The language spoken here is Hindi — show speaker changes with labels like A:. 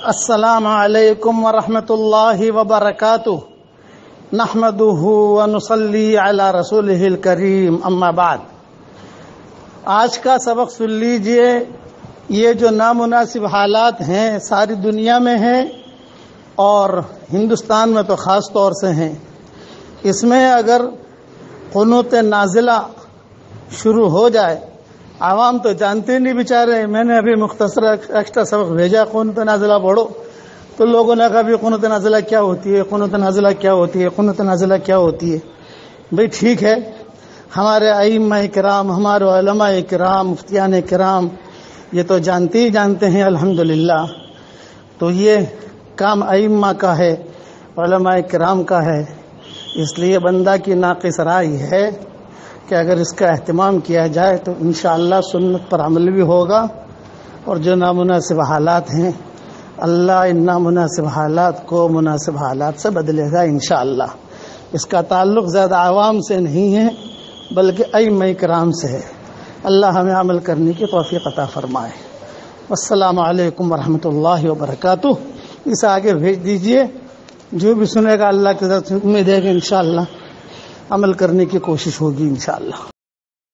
A: असलकम वरहमतुल्लाहि वबरकातुह नहमदुहु व नुसल्ली अला रसूलिहिल करीम अम्मा बाद आज का सबक सुन लीजिए, ये जो नामुनासिब हालात हैं, सारी दुनिया में हैं और हिंदुस्तान में तो ख़ास तौर से हैं। इसमें अगर क़नूत नाजिला शुरू हो जाए आवाम तो जानते नहीं बेचारे, मैंने अभी मुख्तसर एक्स्ट्रा सबक भेजा क़नूत नाजिला पढ़ो। तो लोगों ने कहा क़नूत नाजिला क्या होती है? क़नूत नाजिला क्या होती है? क़नूत नाजिला क्या होती है? भाई ठीक है, हमारे अइम्मा कराम, हमारे अलमा कराम मुफ्तियान कराम, ये तो जानते ही जानते हैं, अल्हम्दुलिल्लाह। तो ये काम अइम्मा का है कराम का है। इसलिए बंदा की नाकिस राय है। कि अगर इसका अहतमाम किया जाए तो इन सुन्नत पर अमल भी होगा और जो नामुनासिब हालात हैं, अल्लाह इन नामुनासिब हालात को मुनासिब हालात से बदलेगा इन इसका ताल्लुक ज़्यादा आवाम से नहीं है, बल्कि अम कराम से है। अल्लाह हमें अमल करने की तोफ़ी अता फ़रमाए। असलकम वरहमल वर्क इसे आगे भेज दीजिए। जो भी सुनेगा अल्लाह की तरफ़ उम्मीद है कि इन अमल करने की कोशिश होगी इन